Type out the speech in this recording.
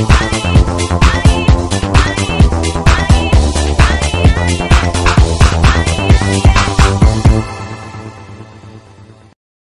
you